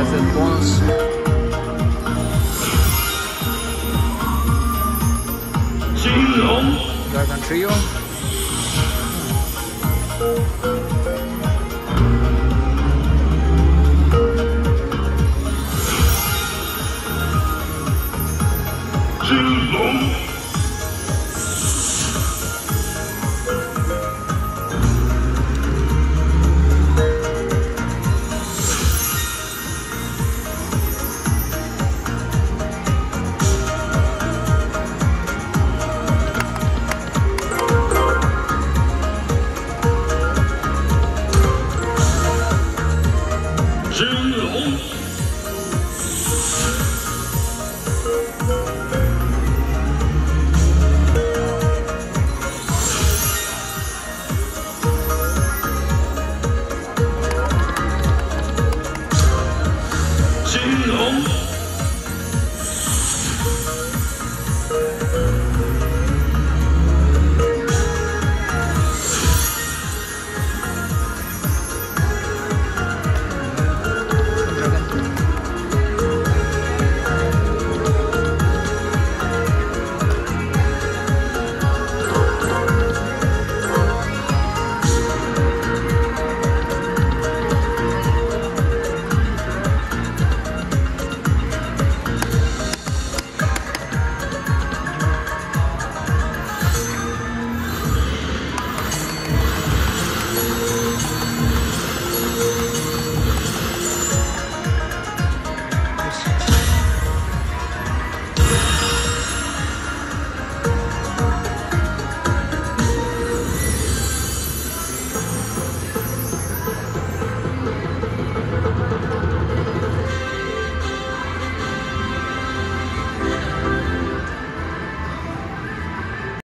as it bonus. Dragon Trio. Jin long. Brasil!